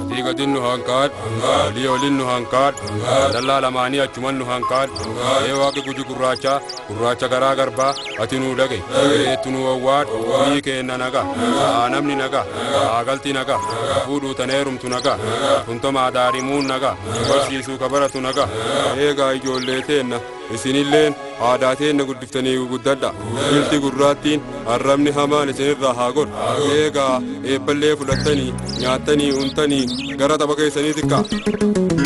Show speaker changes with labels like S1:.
S1: Adii gadin nu hankaad, olii olin nu hankaad, dallaa lamaanii achuman nu hankaad, ee waaqi guji gurraacha, gurraacha garaa garbaa, ati nuu dhage, reetu nu wawwaad, biyyi keenna naga, haa namni naga, haa galti naga, fuudhuu tan heerumtu naga, kuntomaa daarimuun naga, barsiisuu ka baratu naga, eegaa ijoollee teenna, isinilleen aadaa teenna guddiftanii guddadha, bilti gurraattiin arrabni hamaan isinirraa haa godhu, eegaa eebballee fudhattanii, nyaattanii, untanii, gara tapha keessanii xiqqaa.